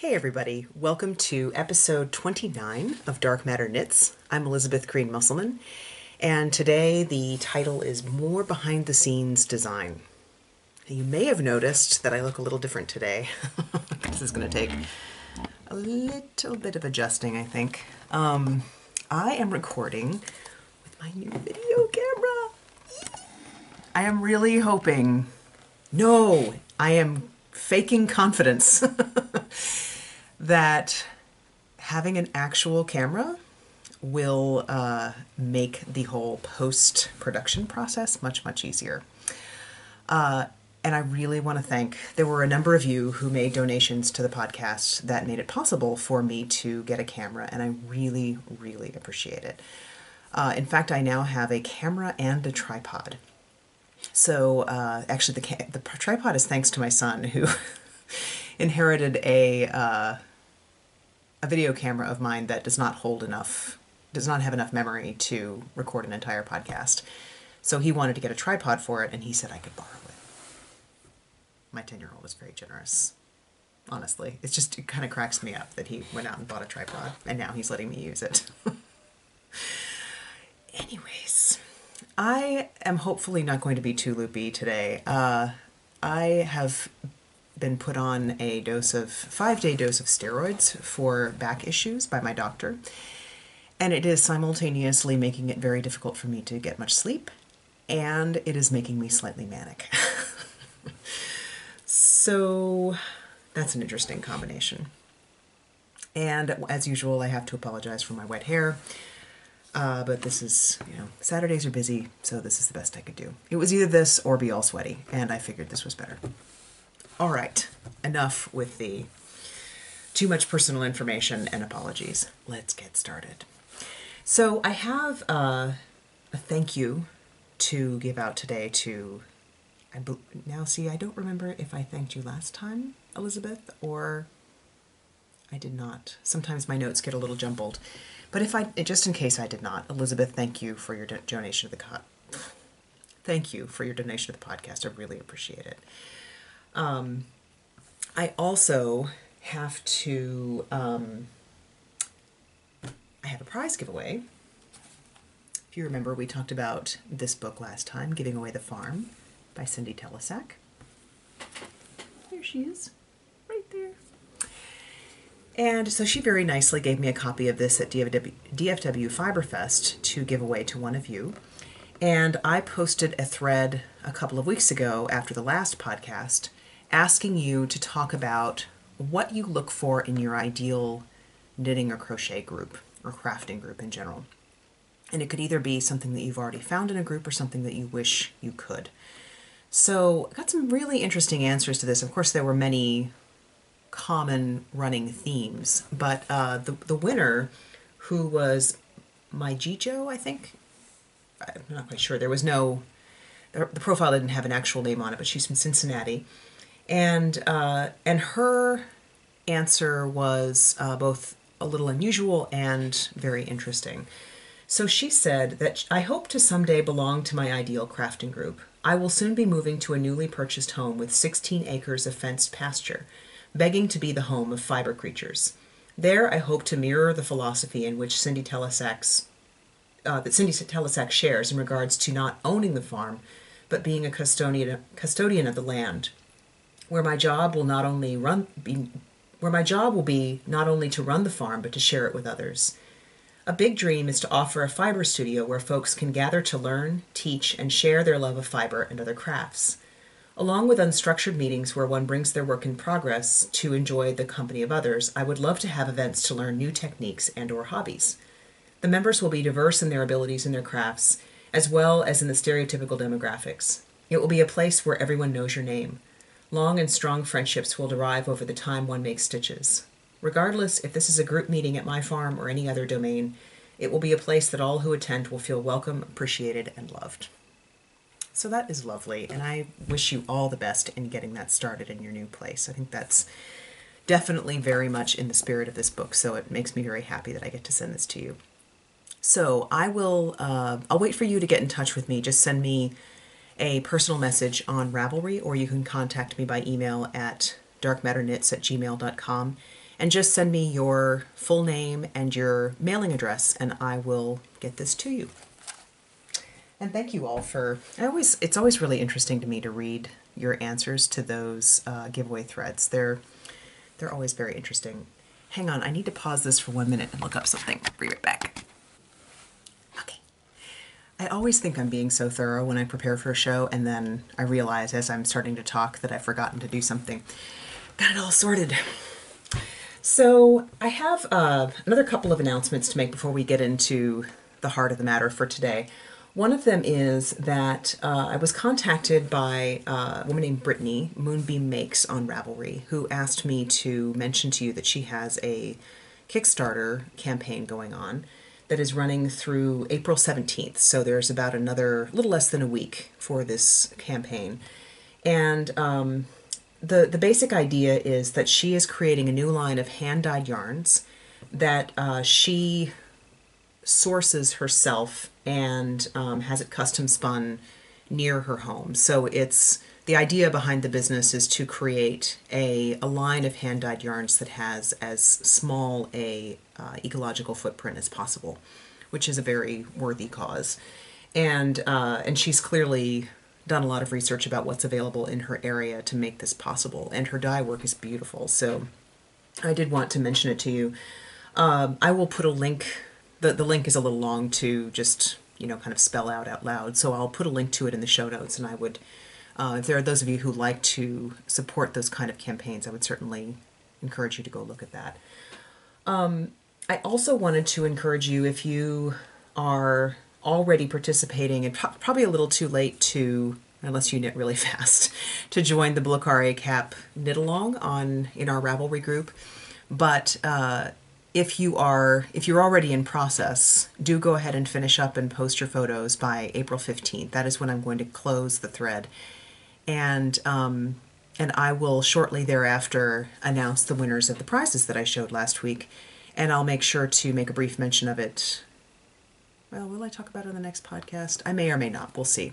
Hey, everybody. Welcome to episode 29 of Dark Matter Knits. I'm Elizabeth Green Musselman, and today the title is More Behind the Scenes Design. You may have noticed that I look a little different today. this is going to take a little bit of adjusting, I think. Um, I am recording with my new video camera. I am really hoping. No, I am faking confidence that having an actual camera will uh, make the whole post production process much, much easier. Uh, and I really want to thank, there were a number of you who made donations to the podcast that made it possible for me to get a camera, and I really, really appreciate it. Uh, in fact, I now have a camera and a tripod. So uh, actually, the, the tripod is thanks to my son who inherited a uh, a video camera of mine that does not hold enough, does not have enough memory to record an entire podcast. So he wanted to get a tripod for it, and he said I could borrow it. My 10 year old was very generous. Honestly, it's just, it kind of cracks me up that he went out and bought a tripod, and now he's letting me use it. Anyways, I am hopefully not going to be too loopy today. Uh, I have been put on a dose of five day dose of steroids for back issues by my doctor, and it is simultaneously making it very difficult for me to get much sleep, and it is making me slightly manic. so that's an interesting combination. And as usual, I have to apologize for my wet hair. Uh, but this is, you know, Saturdays are busy, so this is the best I could do. It was either this or be all sweaty, and I figured this was better. All right, enough with the too much personal information and apologies. Let's get started. So I have uh, a thank you to give out today to. I now see. I don't remember if I thanked you last time, Elizabeth, or I did not. Sometimes my notes get a little jumbled, but if I just in case I did not, Elizabeth, thank you for your do- donation to the cut. Thank you for your donation to the podcast. I really appreciate it. Um, I also have to, um, I have a prize giveaway. If you remember, we talked about this book last time, Giving Away the Farm by Cindy Telesack. There she is, right there. And so she very nicely gave me a copy of this at DFW, DFW Fiberfest to give away to one of you. And I posted a thread a couple of weeks ago after the last podcast asking you to talk about what you look for in your ideal knitting or crochet group or crafting group in general. And it could either be something that you've already found in a group or something that you wish you could. So, I got some really interesting answers to this. Of course, there were many common running themes, but uh, the, the winner, who was my Jijo, I think, I'm not quite sure. There was no, the profile didn't have an actual name on it, but she's from Cincinnati and uh, and her answer was uh, both a little unusual and very interesting. So she said that I hope to someday belong to my ideal crafting group. I will soon be moving to a newly purchased home with 16 acres of fenced pasture, begging to be the home of fiber creatures. There, I hope to mirror the philosophy in which Cindy Telesack's uh, that Cindy Telesack shares in regards to not owning the farm, but being a custodian custodian of the land, where my job will not only run be where my job will be not only to run the farm but to share it with others. A big dream is to offer a fiber studio where folks can gather to learn, teach, and share their love of fiber and other crafts. Along with unstructured meetings where one brings their work in progress to enjoy the company of others, I would love to have events to learn new techniques and or hobbies. The members will be diverse in their abilities and their crafts, as well as in the stereotypical demographics. It will be a place where everyone knows your name. Long and strong friendships will derive over the time one makes stitches. Regardless if this is a group meeting at my farm or any other domain, it will be a place that all who attend will feel welcome, appreciated, and loved. So that is lovely, and I wish you all the best in getting that started in your new place. I think that's definitely very much in the spirit of this book, so it makes me very happy that I get to send this to you. So I will, uh, I'll wait for you to get in touch with me. Just send me a personal message on Ravelry, or you can contact me by email at darkmatterknits at gmail.com and just send me your full name and your mailing address, and I will get this to you. And thank you all for. I always it's always really interesting to me to read your answers to those uh, giveaway threads. They're they're always very interesting. Hang on, I need to pause this for one minute and look up something. Be right back. I always think I'm being so thorough when I prepare for a show, and then I realize as I'm starting to talk that I've forgotten to do something. Got it all sorted. So I have uh, another couple of announcements to make before we get into the heart of the matter for today. One of them is that uh, I was contacted by uh, a woman named Brittany, Moonbeam Makes on Ravelry, who asked me to mention to you that she has a Kickstarter campaign going on that is running through April 17th. So there's about another little less than a week for this campaign. And um, the, the basic idea is that she is creating a new line of hand dyed yarns that uh, she sources herself and um, has it custom spun near her home. So it's the idea behind the business is to create a, a line of hand dyed yarns that has as small a uh, ecological footprint as possible, which is a very worthy cause. And uh, and she's clearly done a lot of research about what's available in her area to make this possible. And her dye work is beautiful. So I did want to mention it to you. Um, I will put a link the, the link is a little long to just, you know, kind of spell out out loud. So I'll put a link to it in the show notes and I would, uh, if there are those of you who like to support those kind of campaigns, I would certainly encourage you to go look at that. Um, I also wanted to encourage you if you are already participating and pro- probably a little too late to unless you knit really fast to join the Blocare Cap knit along on in our Ravelry group. But uh, if you are if you're already in process do go ahead and finish up and post your photos by april 15th that is when i'm going to close the thread. And um, and i will shortly thereafter announce the winners of the prizes that i showed last week and i'll make sure to make a brief mention of it well will i talk about it on the next podcast i may or may not we'll see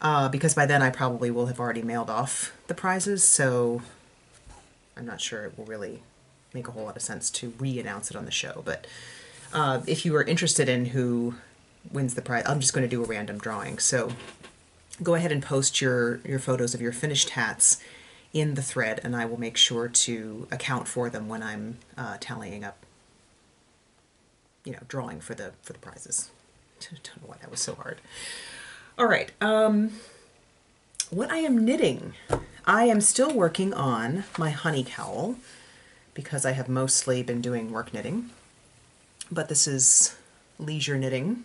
uh, because by then i probably will have already mailed off the prizes so i'm not sure it will really make a whole lot of sense to re-announce it on the show. But uh, if you are interested in who wins the prize, I'm just going to do a random drawing. So go ahead and post your your photos of your finished hats in the thread, and I will make sure to account for them when I'm uh, tallying up. You know, drawing for the for the prizes. I don't know why that was so hard. All right. Um, what I am knitting, I am still working on my honey cowl because I have mostly been doing work knitting. But this is leisure knitting.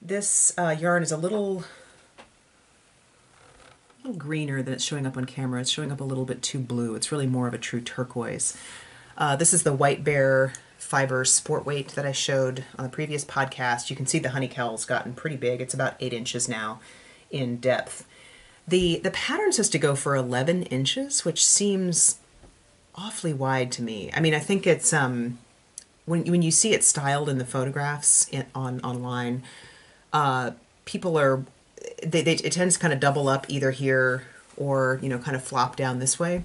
This uh, yarn is a little, a little greener than it's showing up on camera. It's showing up a little bit too blue. It's really more of a true turquoise. Uh, this is the White Bear fiber sport weight that I showed on the previous podcast. You can see the honey cowl's gotten pretty big. It's about eight inches now in depth. The, the pattern says to go for 11 inches, which seems awfully wide to me. I mean, I think it's um, when when you see it styled in the photographs in, on online, uh, people are they, they it tends to kind of double up either here or you know kind of flop down this way.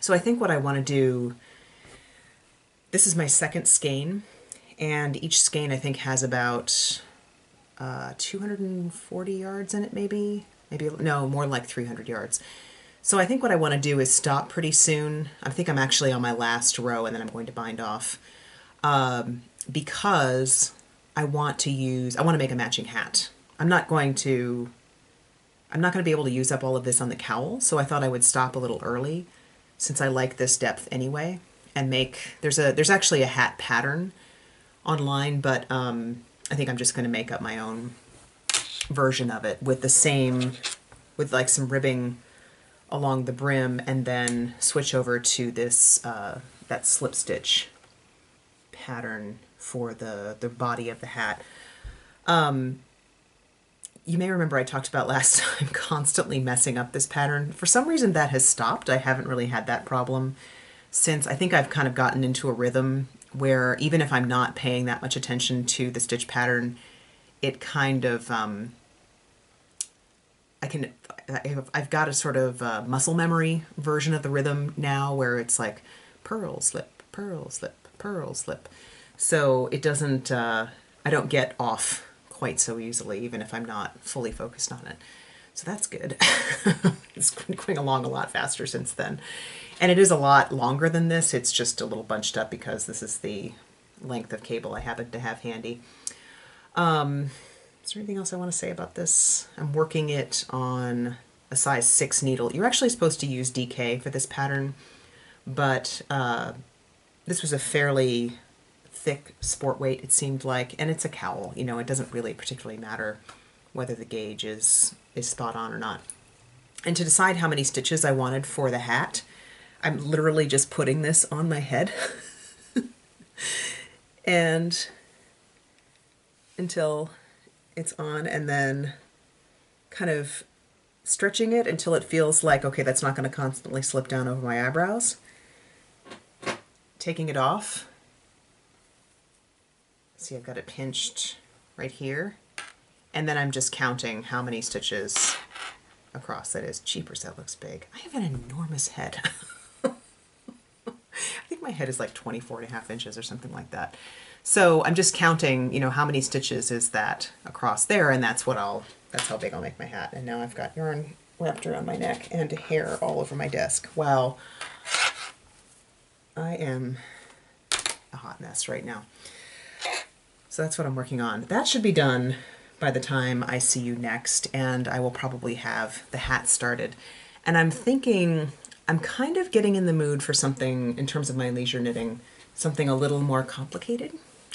So I think what I want to do. This is my second skein, and each skein I think has about uh, 240 yards in it, maybe maybe no more like 300 yards. So I think what I want to do is stop pretty soon. I think I'm actually on my last row and then I'm going to bind off um, because I want to use, I want to make a matching hat. I'm not going to, I'm not going to be able to use up all of this on the cowl, so I thought I would stop a little early since I like this depth anyway and make, there's a, there's actually a hat pattern online, but um, I think I'm just going to make up my own version of it with the same, with like some ribbing along the brim and then switch over to this uh, that slip stitch pattern for the the body of the hat. Um, you may remember I talked about last time constantly messing up this pattern. For some reason that has stopped. I haven't really had that problem since I think I've kind of gotten into a rhythm where even if I'm not paying that much attention to the stitch pattern, it kind of um, I can I've got a sort of uh, muscle memory version of the rhythm now where it's like purl, slip, purl, slip, purl, slip. So it doesn't, uh, I don't get off quite so easily, even if I'm not fully focused on it. So that's good. it's going along a lot faster since then. And it is a lot longer than this. It's just a little bunched up because this is the length of cable I happen to have handy. Um, is there anything else I want to say about this? I'm working it on a size 6 needle. You're actually supposed to use DK for this pattern, but uh, this was a fairly thick sport weight, it seemed like, and it's a cowl. You know, it doesn't really particularly matter whether the gauge is, is spot on or not. And to decide how many stitches I wanted for the hat, I'm literally just putting this on my head. and until it's on and then kind of stretching it until it feels like, okay, that's not going to constantly slip down over my eyebrows. Taking it off. See, I've got it pinched right here and then I'm just counting how many stitches across that is. Cheapers, that looks big. I have an enormous head. I think my head is like 24 and a half inches or something like that. So I'm just counting, you know, how many stitches is that across there, and that's what I'll, that's how big I'll make my hat. And now I've got yarn wrapped around my neck and hair all over my desk. Wow. I am a hot mess right now. So that's what I'm working on. That should be done by the time I see you next, and I will probably have the hat started. And I'm thinking, I'm kind of getting in the mood for something in terms of my leisure knitting, something a little more complicated.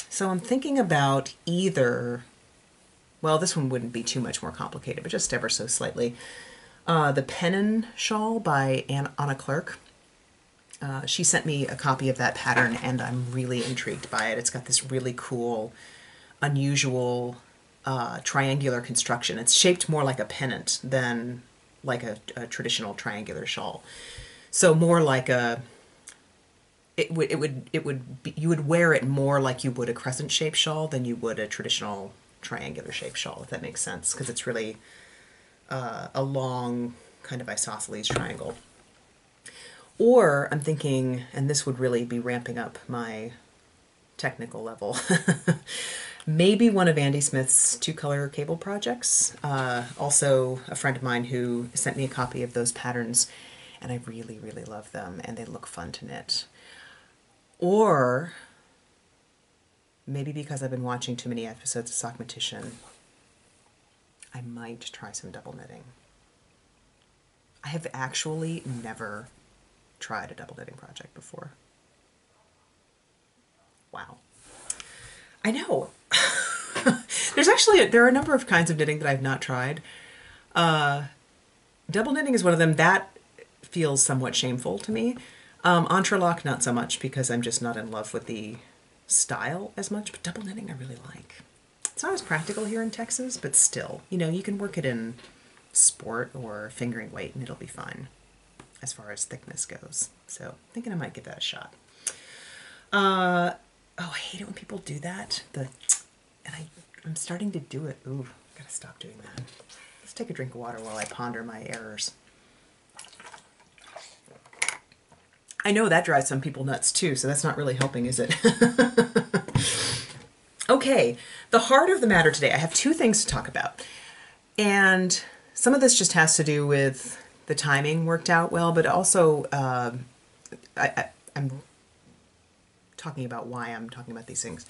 So I'm thinking about either, well, this one wouldn't be too much more complicated, but just ever so slightly. Uh, the Pennon Shawl by Anna Clark. Uh, she sent me a copy of that pattern and I'm really intrigued by it. It's got this really cool, unusual uh, triangular construction. It's shaped more like a pennant than like a, a traditional triangular shawl. So more like a it would it would it would be, you would wear it more like you would a crescent shaped shawl than you would a traditional triangular shaped shawl if that makes sense because it's really uh, a long kind of isosceles triangle or i'm thinking and this would really be ramping up my technical level maybe one of Andy Smith's two color cable projects. Uh, also, a friend of mine who sent me a copy of those patterns, and I really, really love them, and they look fun to knit. Or maybe because I've been watching too many episodes of Sockmatician, I might try some double knitting. I have actually never tried a double knitting project before. Wow. I know. There's actually, a, there are a number of kinds of knitting that I've not tried. Uh, double knitting is one of them. That feels somewhat shameful to me. Um, entrelac, not so much because I'm just not in love with the style as much, but double knitting I really like. It's not as practical here in Texas, but still, you know, you can work it in sport or fingering weight and it'll be fine as far as thickness goes. So thinking I might give that a shot. Uh, oh, I hate it when people do that. The and I, I'm starting to do it. Ooh, gotta stop doing that. Let's take a drink of water while I ponder my errors. I know that drives some people nuts too, so that's not really helping, is it? okay, the heart of the matter today. I have two things to talk about. And some of this just has to do with the timing worked out well, but also uh, I, I, I'm talking about why I'm talking about these things.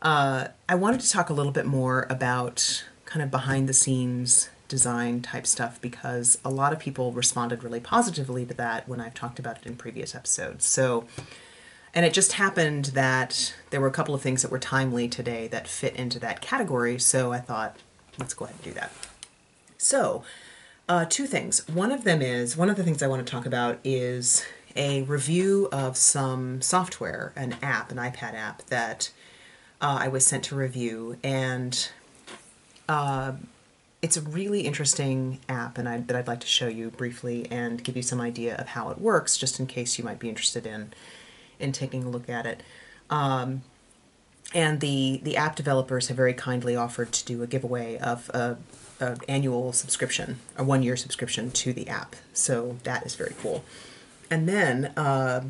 Uh, I wanted to talk a little bit more about kind of behind the scenes design type stuff because a lot of people responded really positively to that when I've talked about it in previous episodes. So, and it just happened that there were a couple of things that were timely today that fit into that category. So I thought, let's go ahead and do that. So, uh, two things. One of them is, one of the things I want to talk about is a review of some software, an app, an iPad app that uh, I was sent to review, and uh, it's a really interesting app, and I, that I'd like to show you briefly and give you some idea of how it works, just in case you might be interested in in taking a look at it. Um, and the the app developers have very kindly offered to do a giveaway of a, a annual subscription, a one year subscription to the app. So that is very cool. And then. Uh,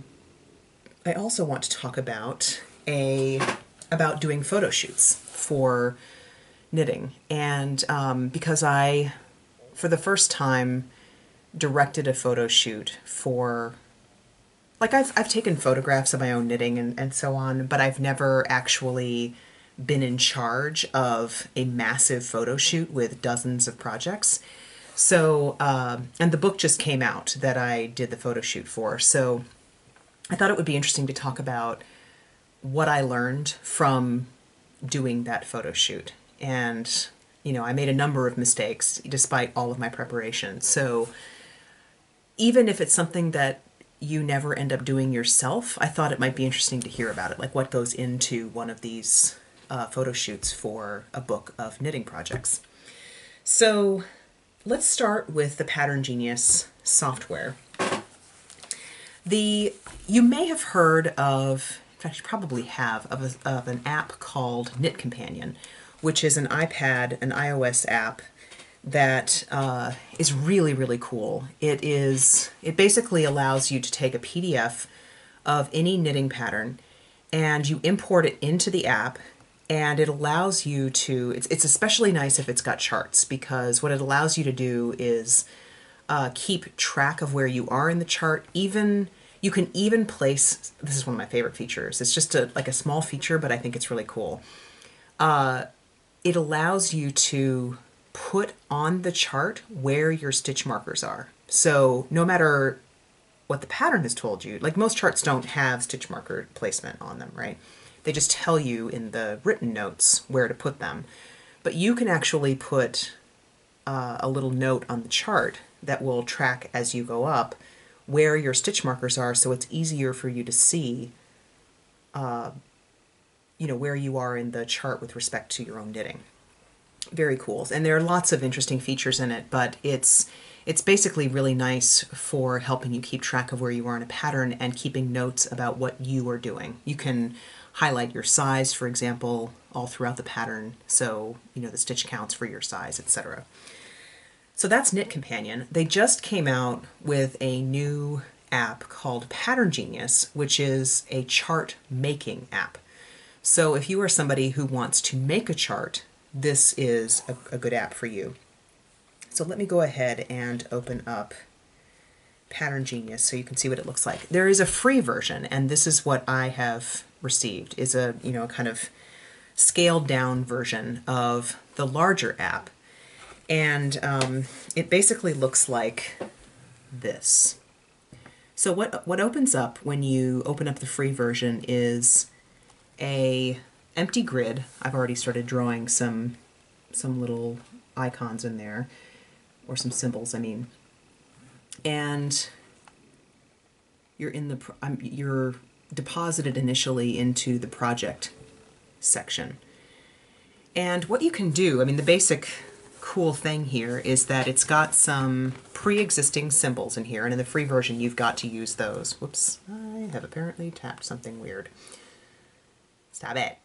I also want to talk about a about doing photo shoots for knitting, and um, because I, for the first time, directed a photo shoot for. Like I've I've taken photographs of my own knitting and, and so on, but I've never actually been in charge of a massive photo shoot with dozens of projects. So, um, and the book just came out that I did the photo shoot for. So, I thought it would be interesting to talk about what I learned from doing that photo shoot. And, you know, I made a number of mistakes despite all of my preparation. So, even if it's something that you never end up doing yourself, I thought it might be interesting to hear about it, like what goes into one of these uh, photo shoots for a book of knitting projects. So let's start with the PatternGenius software. The you may have heard of, in fact, you probably have of, a, of an app called knitCompanion, which is an iPad, an iOS app that uh, is really really cool. It is it basically allows you to take a PDF of any knitting pattern and you import it into the app and it allows you to it's, it's especially nice if it's got charts because what it allows you to do is uh, keep track of where you are in the chart. Even you can even place this is one of my favorite features it's just a like a small feature but i think it's really cool. Uh, it allows you to put on the chart where your stitch markers are. So no matter what the pattern has told you. Like most charts don't have stitch marker placement on them right? They just tell you in the written notes where to put them. But you can actually put uh, a little note on the chart that will track as you go up where your stitch markers are so it's easier for you to see uh, you know where you are in the chart with respect to your own knitting. Very cool. And there are lots of interesting features in it but it's it's basically really nice for helping you keep track of where you are in a pattern and keeping notes about what you are doing you can highlight your size, for example, all throughout the pattern, so you know the stitch counts for your size, etc. So that's knitCompanion. They just came out with a new app called PatternGenius, which is a chart making app. So if you are somebody who wants to make a chart, this is a, a good app for you. So let me go ahead and open up PatternGenius so you can see what it looks like. There is a free version, and this is what I have received is a you know kind of scaled down version of the larger app. And um, it basically looks like this. So what what opens up when you open up the free version is a empty grid. I've already started drawing some some little icons in there or some symbols I mean and you're in the I'm, um, you're deposited initially into the project section. And what you can do, I mean, the basic cool thing here is that it's got some pre-existing symbols in here, and in the free version you've got to use those. Whoops, I have apparently tapped something weird. Stop it.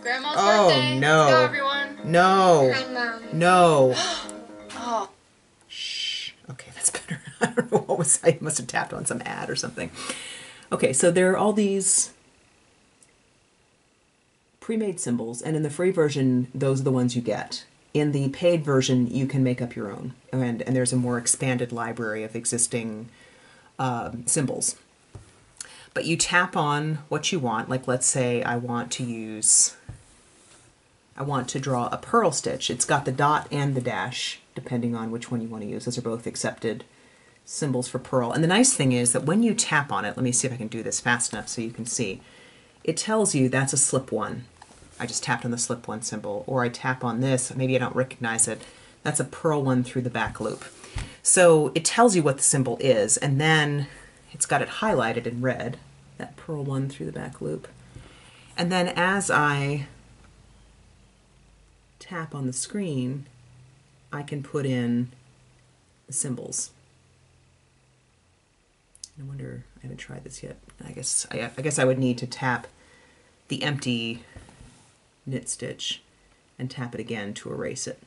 Grandma's oh, birthday. no. Go, everyone. No. Mom. No. I don't know what was I must have tapped on some ad or something. Okay, so there are all these pre-made symbols, and in the free version, those are the ones you get. In the paid version, you can make up your own, and and there's a more expanded library of existing um, symbols. But you tap on what you want. Like, let's say I want to use, I want to draw a purl stitch. It's got the dot and the dash, depending on which one you want to use. Those are both accepted symbols for purl. And the nice thing is that when you tap on it, let me see if I can do this fast enough so you can see, it tells you that's a slip one. I just tapped on the slip one symbol, or I tap on this, maybe I don't recognize it, that's a purl one through the back loop. So it tells you what the symbol is, and then it's got it highlighted in red, that purl one through the back loop. And then as I tap on the screen, I can put in the symbols. I wonder, I haven't tried this yet. I guess I, I guess I would need to tap the empty knit stitch and tap it again to erase it.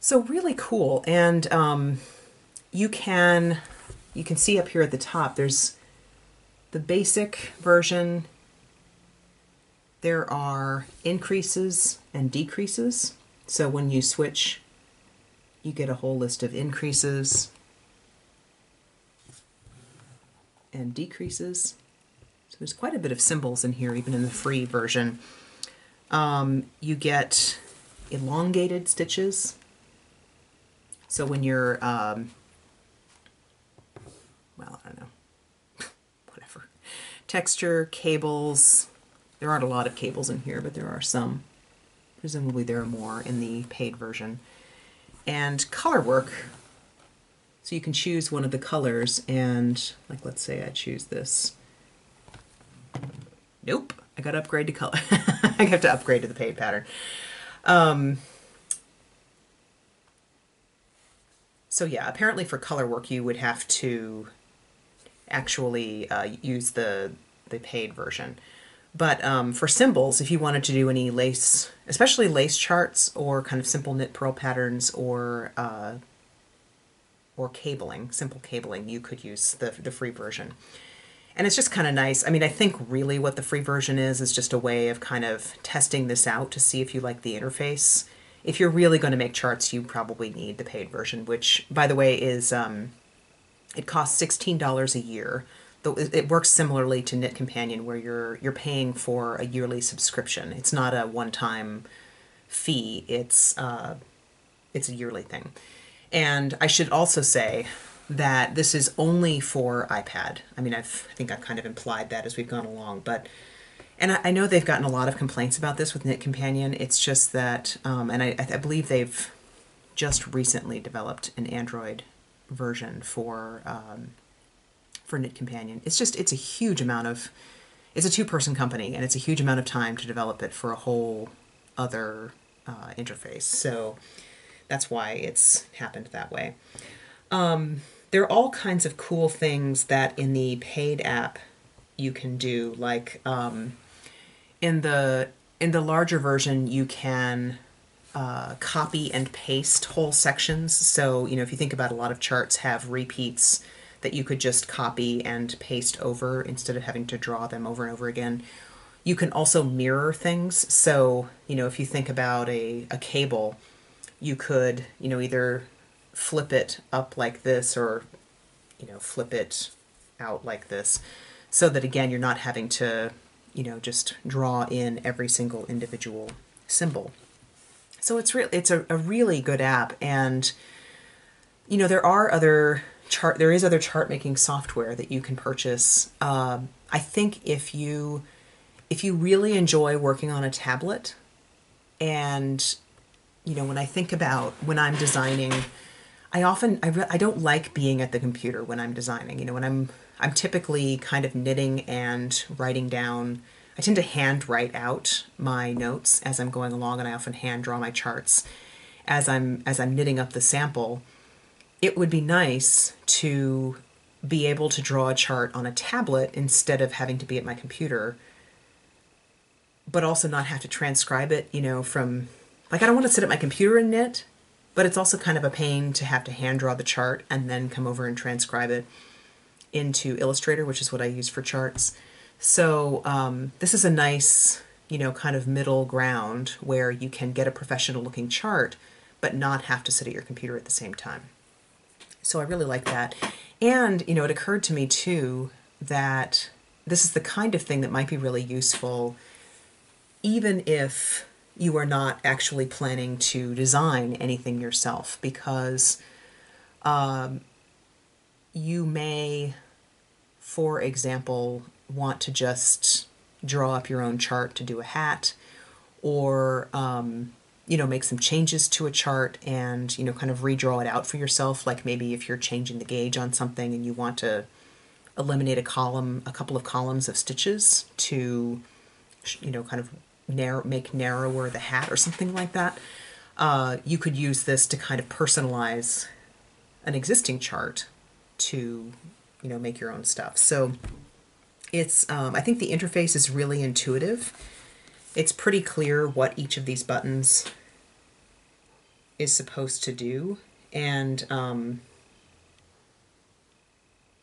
So really cool, and um, you can you can see up here at the top. There's the basic version, there are increases and decreases. So when you switch, you get a whole list of increases and decreases. So there's quite a bit of symbols in here, even in the free version. Um, you get elongated stitches. So when you're, um, well, I don't know, whatever. Texture, cables. There aren't a lot of cables in here, but there are some. Presumably there are more in the paid version. And color work. So you can choose one of the colors and, like, let's say I choose this. Nope, I got to upgrade to color. I have to upgrade to the paid pattern. Um, so yeah, apparently for color work you would have to actually uh, use the the paid version. But um, for symbols, if you wanted to do any lace, especially lace charts or kind of simple knit purl patterns or uh, or cabling, simple cabling, you could use the the free version. And it's just kind of nice. I mean, I think really what the free version is is just a way of kind of testing this out to see if you like the interface. If you're really going to make charts, you probably need the paid version, which, by the way, is um, it costs sixteen dollars a year. It works similarly to knitCompanion, where you're you're paying for a yearly subscription. It's not a one-time fee. It's uh, it's a yearly thing. And I should also say that this is only for iPad. I mean, I've, I think I've kind of implied that as we've gone along, but and I, I know they've gotten a lot of complaints about this with knitCompanion. It's just that, um, and I, I believe they've just recently developed an Android version for um, for knitCompanion. It's just it's a huge amount of it's a two person company and it's a huge amount of time to develop it for a whole other uh, interface. So that's why it's happened that way. Um, there are all kinds of cool things that in the paid app you can do like um, in the in the larger version you can uh, copy and paste whole sections. So you know if you think about a lot of charts have repeats that you could just copy and paste over instead of having to draw them over and over again. You can also mirror things. So you know if you think about a, a cable you could you know either flip it up like this or you know flip it out like this so that again you're not having to you know just draw in every single individual symbol. So it's real it's a, a really good app and you know there are other chart there is other chart making software that you can purchase. Um, i think if you if you really enjoy working on a tablet and you know when i think about when i'm designing I often I, re- I don't like being at the computer when I'm designing. You know, when I'm I'm typically kind of knitting and writing down. I tend to hand write out my notes as I'm going along, and I often hand draw my charts as I'm as I'm knitting up the sample. It would be nice to be able to draw a chart on a tablet instead of having to be at my computer, but also not have to transcribe it. You know, from like I don't want to sit at my computer and knit but it's also kind of a pain to have to hand draw the chart and then come over and transcribe it into Illustrator, which is what I use for charts. So um, this is a nice, you know, kind of middle ground where you can get a professional looking chart, but not have to sit at your computer at the same time. So I really like that. And, you know, it occurred to me too that this is the kind of thing that might be really useful even if you are not actually planning to design anything yourself because um, you may, for example, want to just draw up your own chart to do a hat or um, you know make some changes to a chart and you know kind of redraw it out for yourself. Like maybe if you're changing the gauge on something and you want to eliminate a column a couple of columns of stitches to you know kind of narrow, make narrower the hat or something like that, uh, you could use this to kind of personalize an existing chart to, you know, make your own stuff. So it's, um, I think the interface is really intuitive. It's pretty clear what each of these buttons is supposed to do. And, um,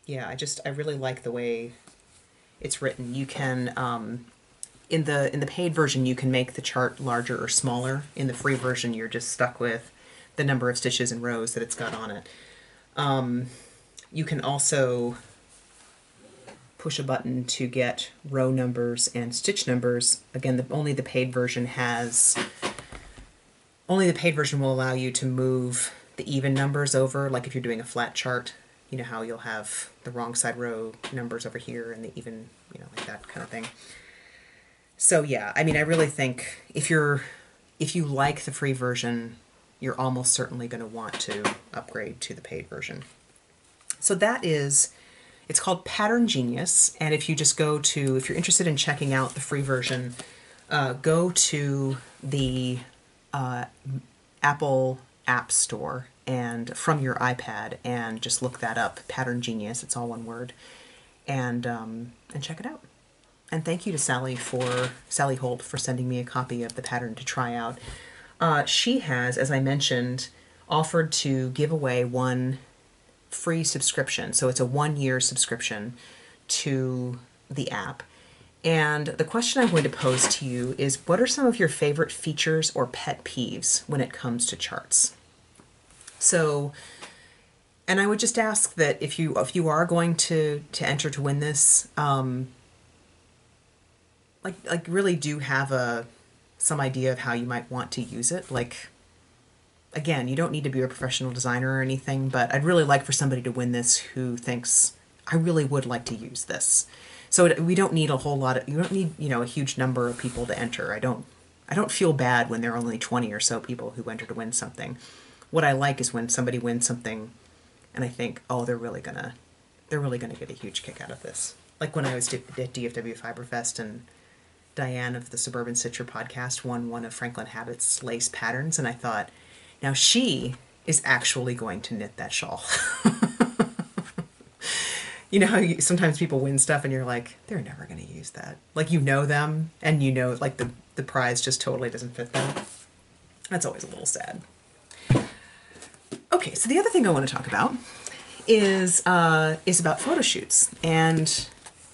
yeah, I just, I really like the way it's written. You can um, in the in the paid version you can make the chart larger or smaller. In the free version, you're just stuck with the number of stitches and rows that it's got on it. Um, you can also push a button to get row numbers and stitch numbers. Again, the, only the paid version has only the paid version will allow you to move the even numbers over. Like if you're doing a flat chart, you know how you'll have the wrong side row numbers over here and the even, you know, like that kind of thing. So yeah, I mean, I really think if you're if you like the free version, you're almost certainly going to want to upgrade to the paid version. So that is it's called PatternGenius, and if you just go to if you're interested in checking out the free version, uh, go to the uh, Apple App Store and from your iPad and just look that up, PatternGenius. It's all one word, and um, and check it out. And thank you to Sally for Sally Holt for sending me a copy of the pattern to try out. Uh, she has, as I mentioned, offered to give away one free subscription. So it's a one year subscription to the app. And the question I'm going to pose to you is what are some of your favorite features or pet peeves when it comes to charts? So, and I would just ask that if you if you are going to to enter to win this, um, like like really do have a some idea of how you might want to use it. Like again, you don't need to be a professional designer or anything, but I'd really like for somebody to win this who thinks I really would like to use this. So we don't need a whole lot of you don't need you know a huge number of people to enter. I don't I don't feel bad when there are only twenty or so people who enter to win something. What I like is when somebody wins something, and I think, oh, they're really gonna they're really gonna get a huge kick out of this. Like when I was at DFW Fiberfest and Diane of the Suburban Stitcher podcast won one of Franklin Habit's lace patterns, and I thought, now she is actually going to knit that shawl. you know how you, sometimes people win stuff and you're like, they're never going to use that. Like you know them and you know like the the prize just totally doesn't fit them. That's always a little sad. Okay, so the other thing I want to talk about is uh, is about photo shoots and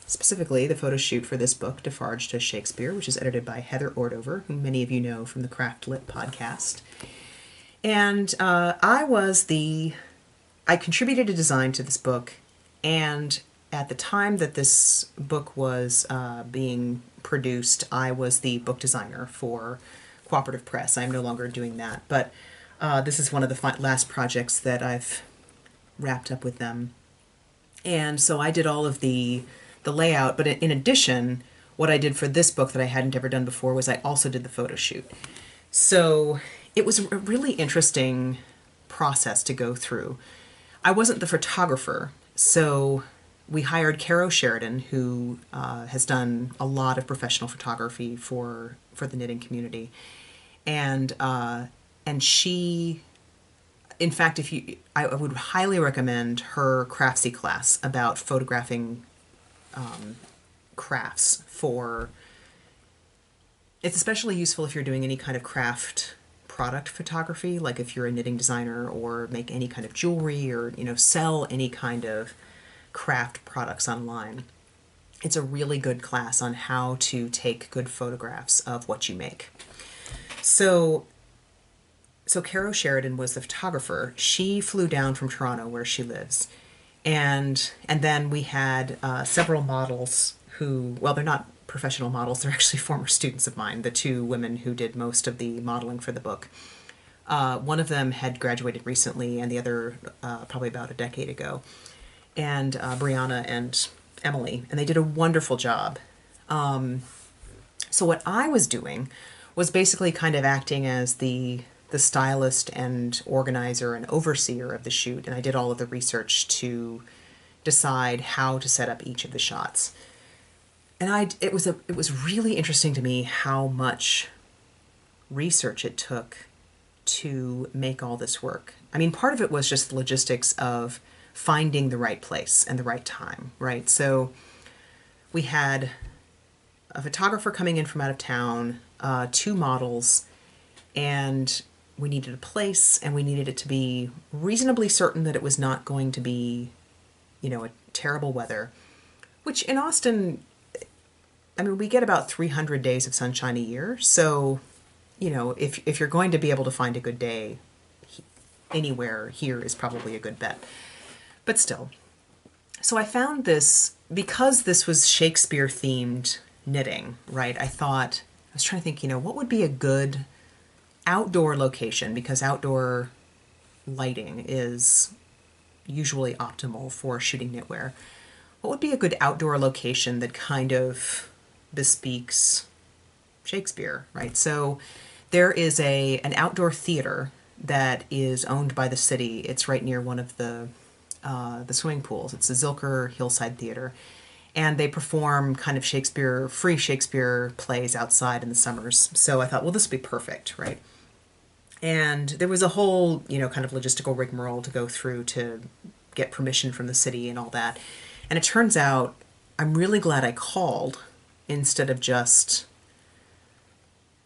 specifically the photo shoot for this book, Defarge Does Shakespeare, which is edited by Heather Ordover, who many of you know from the CraftLit podcast. And uh, I was the, I contributed a design to this book, and at the time that this book was uh, being produced, I was the book designer for Cooperative Press. I'm no longer doing that, but uh, this is one of the fi- last projects that I've wrapped up with them. And so I did all of the the layout, but in addition, what I did for this book that I hadn't ever done before was I also did the photo shoot. So it was a really interesting process to go through. I wasn't the photographer, so we hired Caro Sheridan, who uh, has done a lot of professional photography for for the knitting community, and uh, and she, in fact, if you, I would highly recommend her craftsy class about photographing um, crafts for. It's especially useful if you're doing any kind of craft product photography, like if you're a knitting designer or make any kind of jewelry or you know sell any kind of craft products online. It's a really good class on how to take good photographs of what you make. So so Caro Sheridan was the photographer. She flew down from Toronto where she lives. And and then we had uh, several models who well they're not professional models, they're actually former students of mine, the two women who did most of the modeling for the book. Uh, one of them had graduated recently, and the other uh, probably about a decade ago. And uh, Brianna and Emily, and they did a wonderful job. Um, so what I was doing was basically kind of acting as the the stylist and organizer and overseer of the shoot, and I did all of the research to decide how to set up each of the shots and I it was a it was really interesting to me how much research it took to make all this work. I mean, part of it was just the logistics of finding the right place and the right time, right? So we had a photographer coming in from out of town, uh, two models, and we needed a place and we needed it to be reasonably certain that it was not going to be, you know, a terrible weather, which in Austin I mean, we get about 300 days of sunshine a year. So, you know, if, if you're going to be able to find a good day anywhere, here is probably a good bet. But still. So I found this, because this was Shakespeare themed knitting, right? I thought, I was trying to think, you know, what would be a good outdoor location? Because outdoor lighting is usually optimal for shooting knitwear. What would be a good outdoor location that kind of bespeaks Shakespeare, right? So there is a an outdoor theater that is owned by the city. It's right near one of the uh, the swimming pools. It's the Zilker Hillside Theater, and they perform kind of Shakespeare free Shakespeare plays outside in the summers. So I thought, well, this would be perfect, right? And there was a whole, you know, kind of logistical rigmarole to go through to get permission from the city and all that. And it turns out I'm really glad I called instead of just,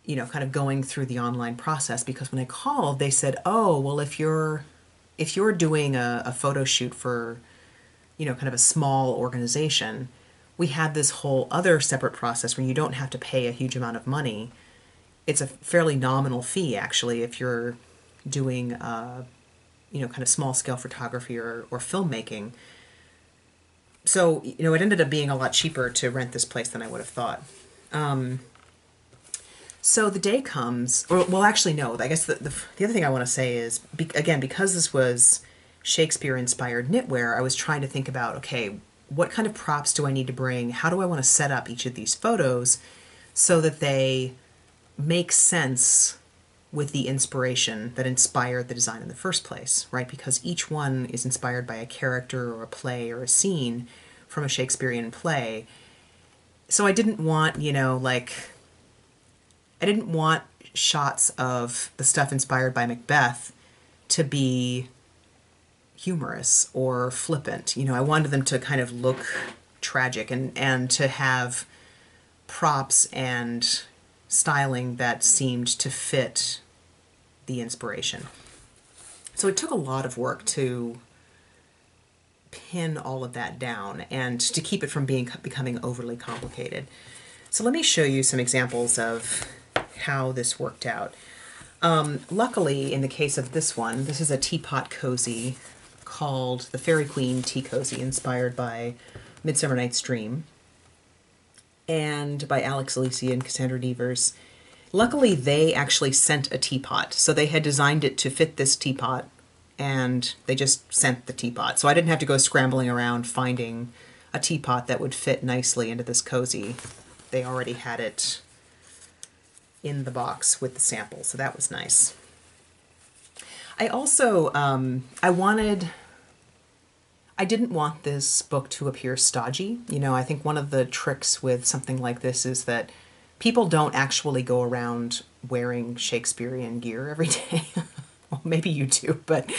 you know, kind of going through the online process because when I called, they said, oh, well, if you're if you're doing a, a photo shoot for, you know, kind of a small organization, we had this whole other separate process where you don't have to pay a huge amount of money. It's a fairly nominal fee, actually, if you're doing, uh, you know, kind of small scale photography or, or filmmaking. So, you know, it ended up being a lot cheaper to rent this place than I would have thought. Um, so the day comes, or well, actually, no. I guess the the, the other thing I want to say is, be, again, because this was Shakespeare-inspired knitwear, I was trying to think about, okay, what kind of props do I need to bring? How do I want to set up each of these photos so that they make sense with the inspiration that inspired the design in the first place, right? Because each one is inspired by a character or a play or a scene from a Shakespearean play. So I didn't want, you know, like I didn't want shots of the stuff inspired by Macbeth to be humorous or flippant. You know, I wanted them to kind of look tragic and and to have props and styling that seemed to fit the inspiration. So it took a lot of work to pin all of that down and to keep it from being becoming overly complicated. So let me show you some examples of how this worked out. Um, luckily, in the case of this one, this is a teapot cozy called the Fairy Queen Tea Cozy, inspired by Midsummer Night's Dream, and by Alex Alisi and Cassandra Nevers. Luckily, they actually sent a teapot, so they had designed it to fit this teapot, and they just sent the teapot. So I didn't have to go scrambling around finding a teapot that would fit nicely into this cozy. They already had it in the box with the sample, so that was nice. I also um, I wanted I didn't want this book to appear stodgy. You know, I think one of the tricks with something like this is that people don't actually go around wearing Shakespearean gear every day. well, maybe you do, but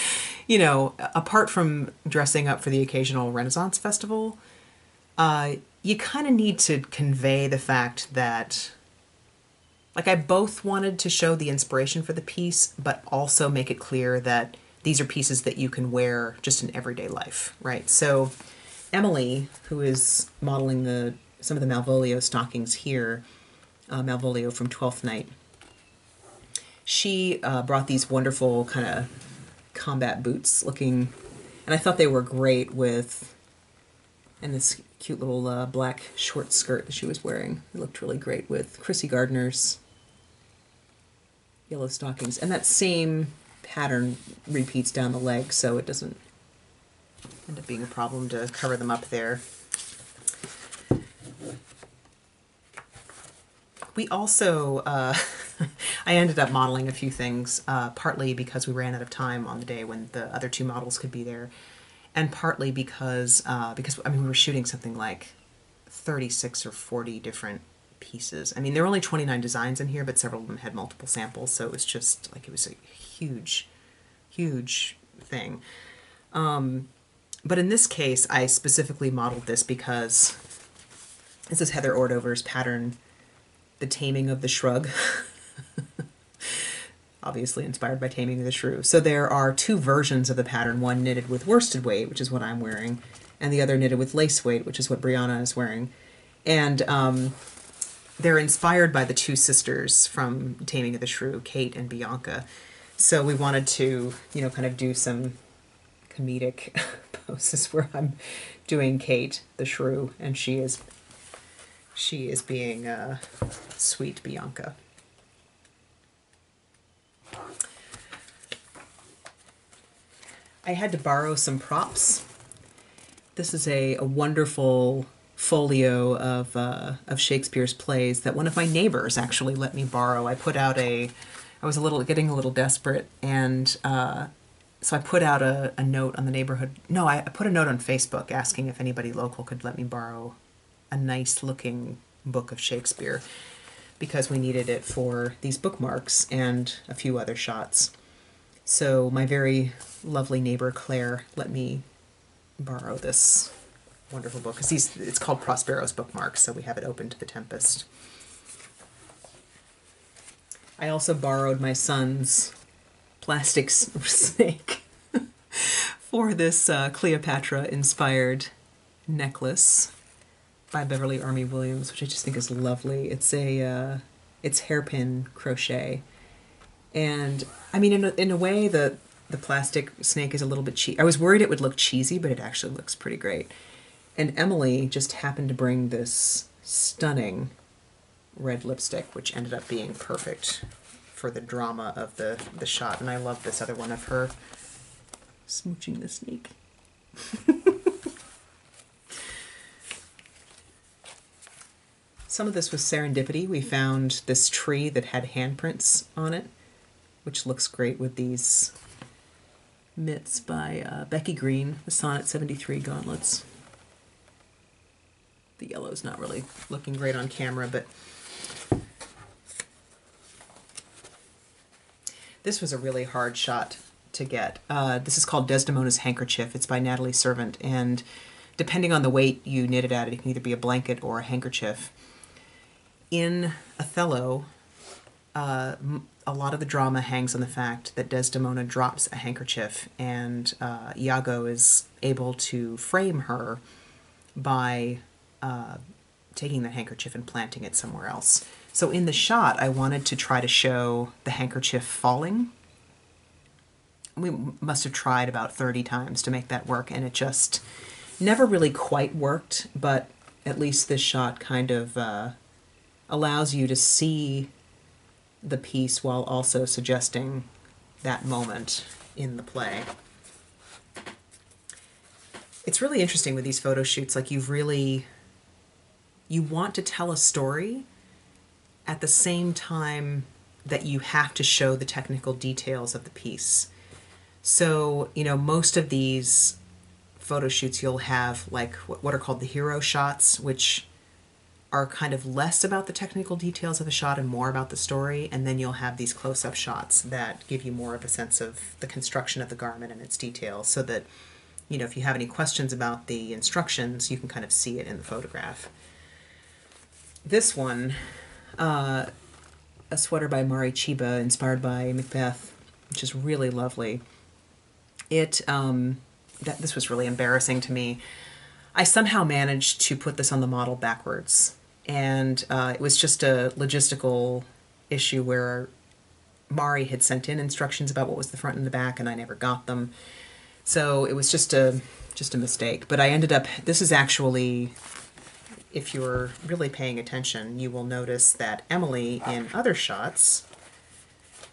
you know, apart from dressing up for the occasional Renaissance festival, uh, you kind of need to convey the fact that like I both wanted to show the inspiration for the piece, but also make it clear that these are pieces that you can wear just in everyday life, right? So Emily, who is modeling the some of the Malvolio stockings here, uh, Malvolio from Twelfth Night, she uh, brought these wonderful kind of combat boots looking, and I thought they were great with, and this cute little uh, black short skirt that she was wearing. It looked really great with Chrissy Gardner's yellow stockings. And that same pattern repeats down the leg, so it doesn't end up being a problem to cover them up there. We also, uh, I ended up modeling a few things, uh, partly because we ran out of time on the day when the other two models could be there, and partly because, uh, because I mean, we were shooting something like 36 or 40 different pieces. I mean, there were only 29 designs in here, but several of them had multiple samples, so it was just like it was a huge, huge thing. Um, but in this case, I specifically modeled this because this is Heather Ordover's pattern, The Taming of the Shrug. Obviously inspired by Taming of the Shrew. So there are two versions of the pattern, one knitted with worsted weight, which is what I'm wearing, and the other knitted with lace weight, which is what Brianna is wearing. And um, they're inspired by the two sisters from Taming of the Shrew, Kate and Bianca. So we wanted to, you know, kind of do some comedic poses where I'm doing Kate the Shrew, and she is she is being uh, sweet Bianca. I had to borrow some props. This is a, a wonderful folio of uh, of Shakespeare's plays that one of my neighbors actually let me borrow. I put out a, I was a little getting a little desperate, and uh, so I put out a, a note on the neighborhood. No, I, I put a note on Facebook asking if anybody local could let me borrow a nice looking book of Shakespeare because we needed it for these bookmarks and a few other shots. So my very lovely neighbor Claire let me borrow this wonderful book because it's called Prospero's Bookmarks, so we have it open to the Tempest. I also borrowed my son's plastic snake for this uh, Cleopatra inspired necklace by Beverly Army Williams, which I just think is lovely. It's a uh, it's hairpin crochet, and I mean in a, in a way the the plastic snake is a little bit cheap. I was worried it would look cheesy, but it actually looks pretty great. And Emily just happened to bring this stunning red lipstick, which ended up being perfect for the drama of the, the shot. And I love this other one of her smooching the snake. Some of this was serendipity. We found this tree that had handprints on it, which looks great with these mitts by uh, Becky Green, the Sonnet 73 gauntlets. The yellow's not really looking great on camera, but this was a really hard shot to get. Uh, this is called Desdemona's Handkerchief. It's by Natalie Servant, and depending on the weight you knit it at, it can either be a blanket or a handkerchief. In Othello, uh, a lot of the drama hangs on the fact that Desdemona drops a handkerchief, and uh, Iago is able to frame her by uh, taking the handkerchief and planting it somewhere else. So in the shot, I wanted to try to show the handkerchief falling. We must have tried about 30 times to make that work, and it just never really quite worked, but at least this shot kind of uh, allows you to see the piece while also suggesting that moment in the play. It's really interesting with these photo shoots, like you've really you want to tell a story at the same time that you have to show the technical details of the piece. So, you know, most of these photo shoots you'll have like what are called the hero shots, which are kind of less about the technical details of the shot and more about the story, and then you'll have these close up shots that give you more of a sense of the construction of the garment and its details so that, you know, if you have any questions about the instructions, you can kind of see it in the photograph. This one, uh, a sweater by Mari Chiba, inspired by Macbeth, which is really lovely. It, um, that this was really embarrassing to me. I somehow managed to put this on the model backwards and uh, it was just a logistical issue where Mari had sent in instructions about what was the front and the back, and I never got them. So it was just a just a mistake. But I ended up. This is actually, if you're really paying attention, you will notice that Emily in other shots.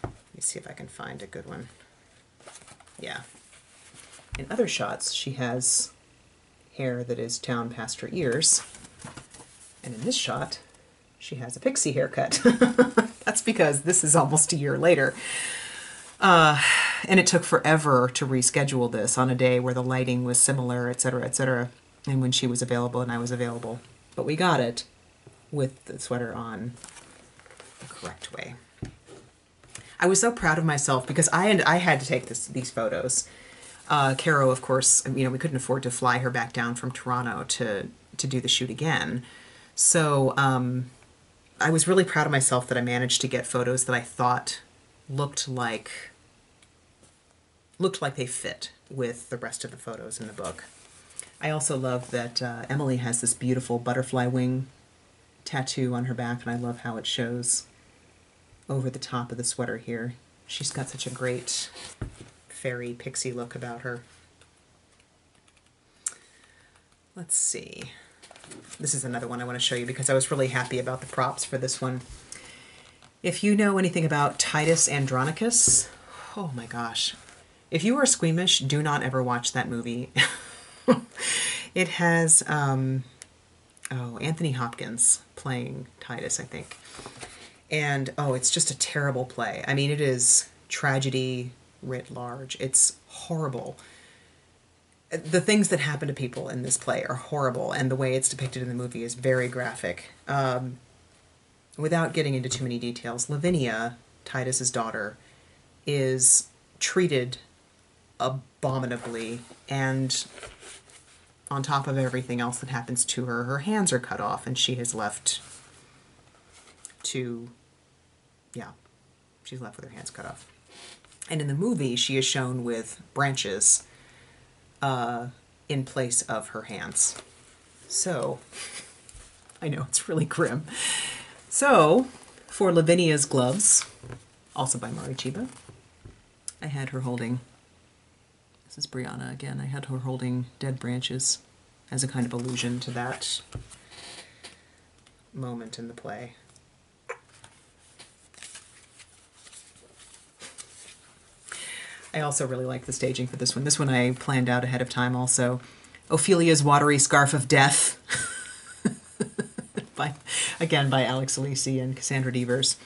Let me see if I can find a good one. Yeah. In other shots, she has hair that is down past her ears. And in this shot, she has a pixie haircut. That's because this is almost a year later. Uh, and it took forever to reschedule this on a day where the lighting was similar, et cetera, et cetera, and when she was available and I was available. But we got it with the sweater on the correct way. I was so proud of myself because I and I had to take this these photos. Uh, Caro, of course, you know we couldn't afford to fly her back down from Toronto to to do the shoot again. So um, I was really proud of myself that I managed to get photos that I thought looked like looked like they fit with the rest of the photos in the book. I also love that uh, Emily has this beautiful butterfly wing tattoo on her back, and I love how it shows over the top of the sweater here. She's got such a great fairy pixie look about her. Let's see. This is another one I want to show you because I was really happy about the props for this one. If you know anything about Titus Andronicus, oh my gosh. If you are squeamish, do not ever watch that movie. it has, um, oh, Anthony Hopkins playing Titus, I think. And, oh, it's just a terrible play. I mean, it is tragedy writ large. It's horrible the things that happen to people in this play are horrible, and the way it's depicted in the movie is very graphic. Um, without getting into too many details, Lavinia, Titus's daughter, is treated abominably, and on top of everything else that happens to her, her hands are cut off, and she is left to, yeah, she's left with her hands cut off. And in the movie, she is shown with branches uh, in place of her hands. So, I know it's really grim. So, for Lavinia's gloves, also by Mari Chiba, I had her holding, is Brianna again, I had her holding dead branches as a kind of allusion to that moment in the play. I also really like the staging for this one. This one I planned out ahead of time also. Ophelia's Watery Scarf of Death. by, again, by Alex Alisi and Cassandra Devers.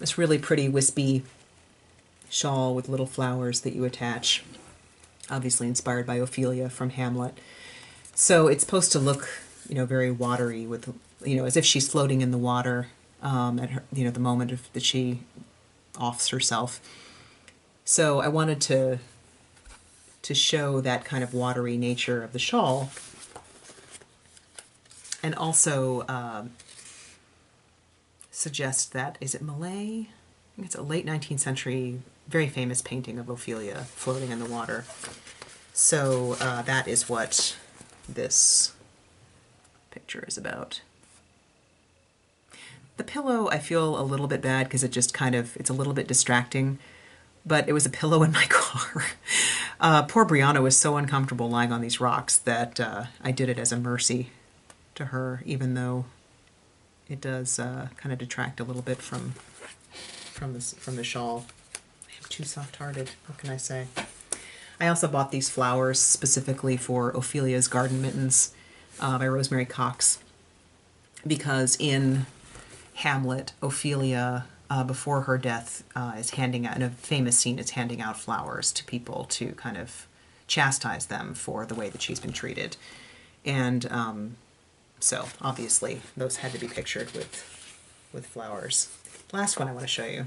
This really pretty wispy shawl with little flowers that you attach. Obviously inspired by Ophelia from Hamlet. So it's supposed to look, you know, very watery with, you know, as if she's floating in the water um, at her, you know, the moment of, that she offs herself. So I wanted to to show that kind of watery nature of the shawl, and also um, suggest that is it Millais? I think it's a late 19th century, very famous painting of Ophelia floating in the water. So uh, that is what this picture is about. The pillow, I feel a little bit bad because it just kind of, it's a little bit distracting but it was a pillow in my car. Uh, poor Brianna was so uncomfortable lying on these rocks that uh, I did it as a mercy to her, even though it does uh, kind of detract a little bit from from this from the shawl. Too soft-hearted. What can I say? I also bought these flowers specifically for Ophelia's Garden Mittens uh, by Rosemary Cox because in Hamlet, Ophelia uh, before her death uh, is handing out in a famous scene is handing out flowers to people to kind of chastise them for the way that she's been treated and um, so obviously those had to be pictured with with flowers last one i want to show you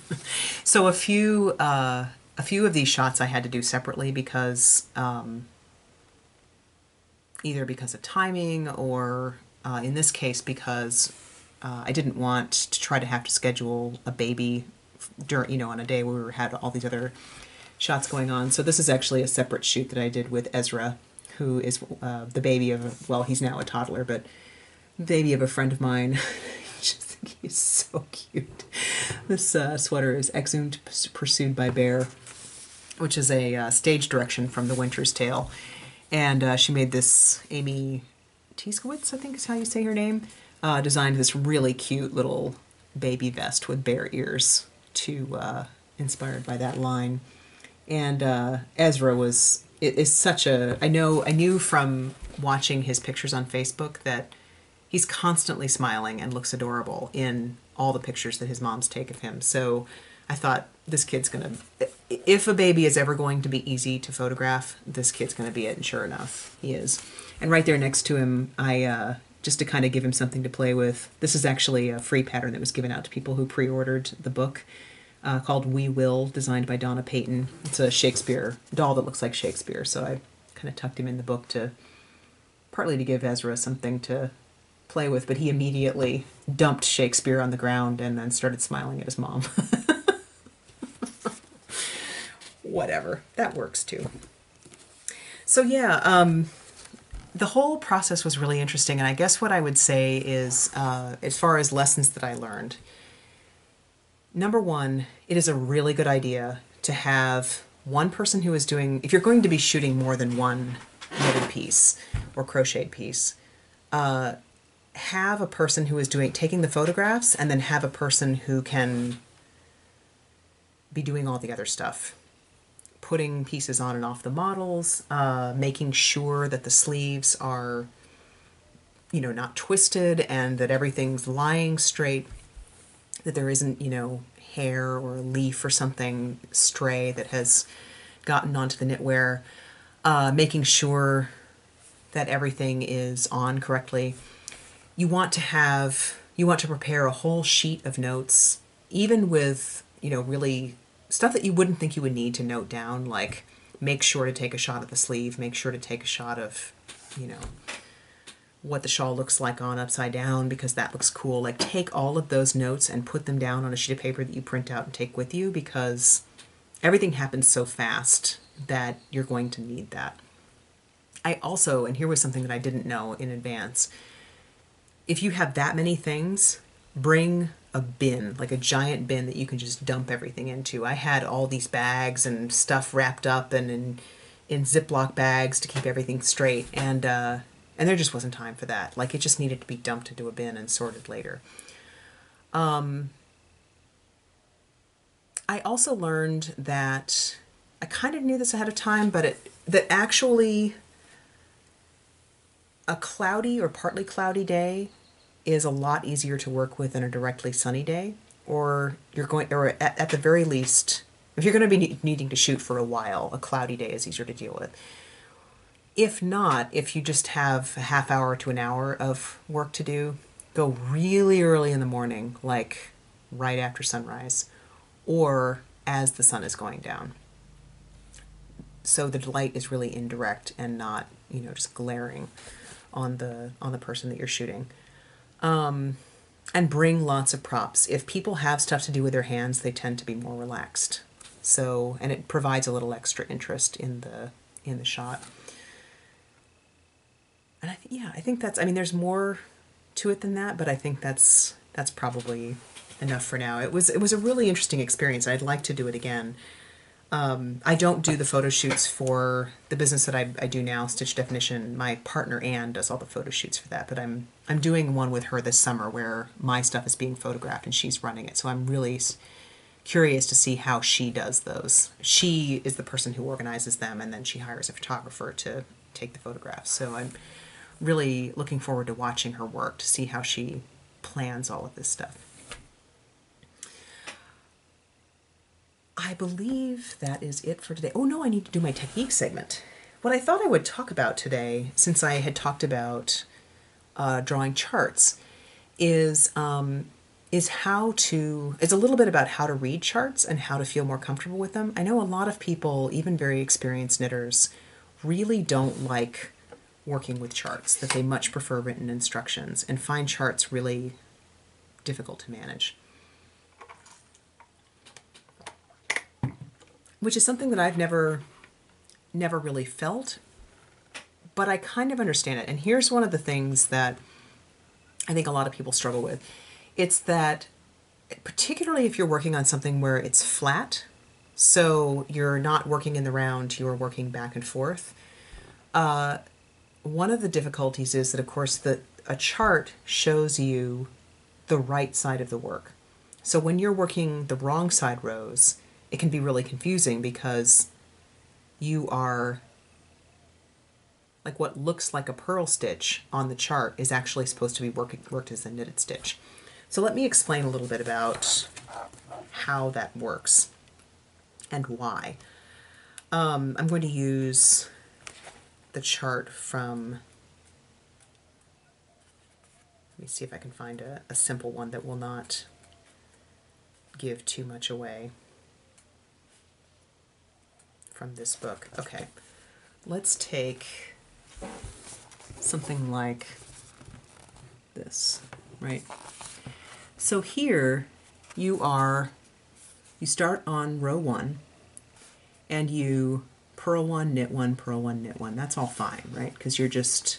so a few uh, a few of these shots i had to do separately because um, either because of timing or uh, in this case because uh, I didn't want to try to have to schedule a baby during, you know, on a day where we had all these other shots going on. So this is actually a separate shoot that I did with Ezra, who is uh, the baby of, well, he's now a toddler, but baby of a friend of mine. think he's so cute. This uh, sweater is Exeunt Pursued by Bear, which is a uh, stage direction from The Winter's Tale. And uh, she made this, Amy Tieskowitz, I think is how you say her name uh, designed this really cute little baby vest with bear ears to uh, inspired by that line. And uh, Ezra was it is such a I know I knew from watching his pictures on Facebook that he's constantly smiling and looks adorable in all the pictures that his moms take of him. So I thought this kid's gonna if a baby is ever going to be easy to photograph, this kid's gonna be it, and sure enough, he is. And right there next to him, I uh, just to kind of give him something to play with. This is actually a free pattern that was given out to people who pre ordered the book uh, called Wee Will, designed by Donna Peyton. It's a Shakespeare doll that looks like Shakespeare, so I kind of tucked him in the book to partly to give Ezra something to play with, but he immediately dumped Shakespeare on the ground and then started smiling at his mom. Whatever, that works too. So, yeah, um, the whole process was really interesting, and I guess what I would say is, uh, as far as lessons that I learned, number one, it is a really good idea to have one person who is doing, if you're going to be shooting more than one knitted piece or crocheted piece, uh, have a person who is doing taking the photographs and then have a person who can be doing all the other stuff. Putting pieces on and off the models uh, making sure that the sleeves are you know not twisted and that everything's lying straight that there isn't you know hair or a leaf or something stray that has gotten onto the knitwear. Uh, making sure that everything is on correctly you want to have you want to prepare a whole sheet of notes even with you know really stuff that you wouldn't think you would need to note down like make sure to take a shot of the sleeve make sure to take a shot of you know what the shawl looks like on upside down because that looks cool. Like take all of those notes and put them down on a sheet of paper that you print out and take with you because everything happens so fast that you're going to need that. I also and here was something that i didn't know in advance if you have that many things, bring a bin, like a giant bin that you can just dump everything into. I had all these bags and stuff wrapped up and in in Ziploc bags to keep everything straight, and uh, and there just wasn't time for that. Like it just needed to be dumped into a bin and sorted later. Um, I also learned that I kind of knew this ahead of time, but it that actually a cloudy or partly cloudy day is a lot easier to work with than a directly sunny day or you're going or at, at the very least if you're going to be needing to shoot for a while a cloudy day is easier to deal with. If not if you just have a half hour to an hour of work to do go really early in the morning like right after sunrise or as the sun is going down. So the light is really indirect and not you know just glaring on the on the person that you're shooting um, and bring lots of props. If people have stuff to do with their hands, they tend to be more relaxed. So, and it provides a little extra interest in the in the shot. And I th- yeah, I think that's. I mean, there's more to it than that, but I think that's that's probably enough for now. It was it was a really interesting experience. I'd like to do it again. Um, I don't do the photo shoots for the business that I, I do now, Stitch Definition. My partner Anne does all the photo shoots for that, but I'm I'm doing one with her this summer where my stuff is being photographed and she's running it. So I'm really curious to see how she does those. She is the person who organizes them, and then she hires a photographer to take the photographs. So I'm really looking forward to watching her work to see how she plans all of this stuff. I believe that is it for today. Oh no, I need to do my technique segment. What I thought I would talk about today, since I had talked about uh, drawing charts, is um, is how to is a little bit about how to read charts and how to feel more comfortable with them. I know a lot of people, even very experienced knitters, really don't like working with charts. That they much prefer written instructions and find charts really difficult to manage. Which is something that I've never never really felt, but I kind of understand it. And here's one of the things that I think a lot of people struggle with. It's that particularly if you're working on something where it's flat, so you're not working in the round, you're working back and forth. Uh, one of the difficulties is that, of course, that a chart shows you the right side of the work. So when you're working the wrong side rows, it can be really confusing because you are like what looks like a purl stitch on the chart is actually supposed to be work, worked as a knitted stitch. So let me explain a little bit about how that works and why. Um, I'm going to use the chart from, let me see if I can find a, a simple one that will not give too much away from this book. Okay, let's take something like this, right? So here you are, you start on row one and you purl one, knit one, purl one, knit one. That's all fine, right? Because you're just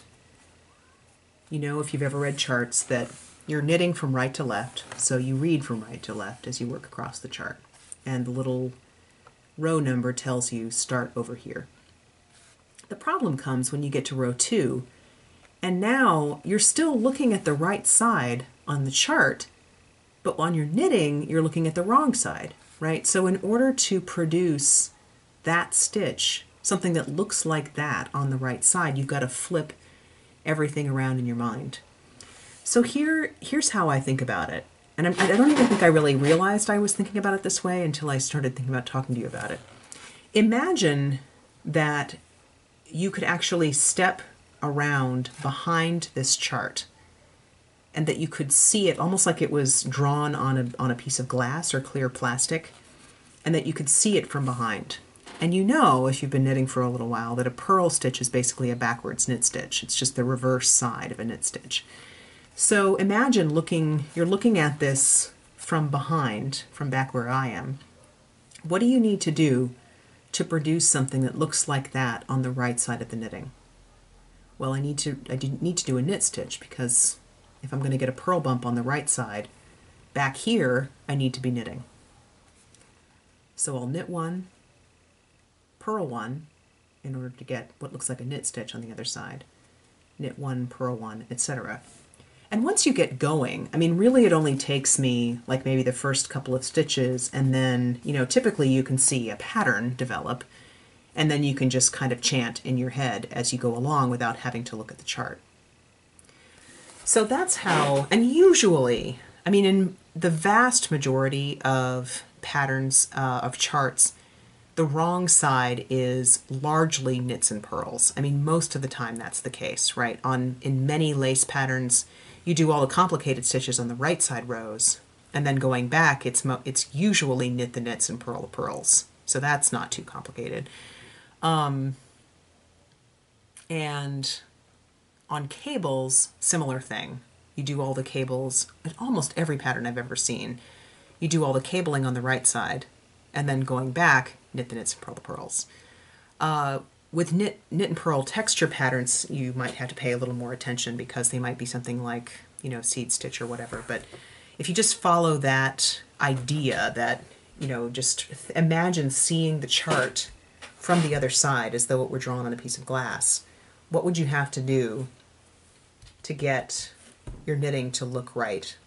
you know if you've ever read charts that you're knitting from right to left, so you read from right to left as you work across the chart. And the little row number tells you start over here. The problem comes when you get to row two, and now you're still looking at the right side on the chart, but when you're knitting, you're looking at the wrong side, right? So in order to produce that stitch, something that looks like that on the right side, you've got to flip everything around in your mind. So here, here's how I think about it. And I'm, I don't even think I really realized I was thinking about it this way until I started thinking about talking to you about it. Imagine that you could actually step around behind this chart and that you could see it almost like it was drawn on a, on a piece of glass or clear plastic and that you could see it from behind. And you know, if you've been knitting for a little while, that a purl stitch is basically a backwards knit stitch. It's just the reverse side of a knit stitch. So imagine looking, you're looking at this from behind, from back where I am. What do you need to do to produce something that looks like that on the right side of the knitting? Well, I need to I need to do a knit stitch because if I'm going to get a purl bump on the right side, back here I need to be knitting. So I'll knit one, purl one, in order to get what looks like a knit stitch on the other side. Knit one, purl one, etc. And once you get going, I mean, really it only takes me like maybe the first couple of stitches, and then, you know, typically you can see a pattern develop and then you can just kind of chant in your head as you go along without having to look at the chart. So that's how, and usually, I mean, in the vast majority of patterns uh, of charts, the wrong side is largely knits and purls. I mean, most of the time that's the case, right? On in many lace patterns, you do all the complicated stitches on the right side rows, and then going back, it's it's usually knit the knits and purl the purls. So that's not too complicated. Um, and on cables, similar thing. You do all the cables, in almost every pattern I've ever seen, you do all the cabling on the right side, and then going back, knit the knits and purl the purls. Uh, with knit, knit and purl texture patterns, you might have to pay a little more attention because they might be something like, you know, seed stitch or whatever. But if you just follow that idea that, you know, just imagine seeing the chart from the other side as though it were drawn on a piece of glass, what would you have to do to get your knitting to look right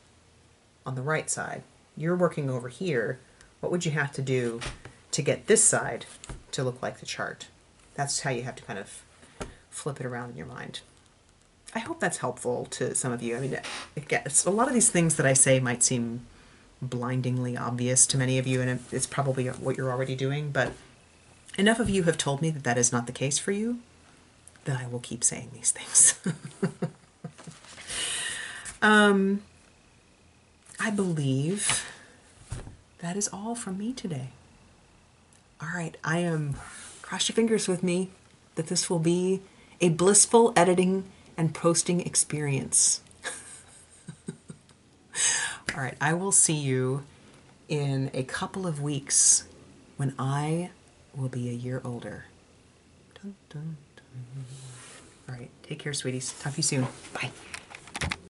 on the right side? You're working over here. What would you have to do to get this side to look like the chart? That's how you have to kind of flip it around in your mind. I hope that's helpful to some of you. I mean, it gets a lot of these things that I say might seem blindingly obvious to many of you, and it's probably what you're already doing, but Enough of you have told me that that is not the case for you that I will keep saying these things. um, I believe that is all from me today. All right, I am, cross your fingers with me that this will be a blissful editing and posting experience. All right, I will see you in a couple of weeks when I will be a year older. Dun, dun, dun. All right. Take care, sweeties. Talk to you soon. Bye.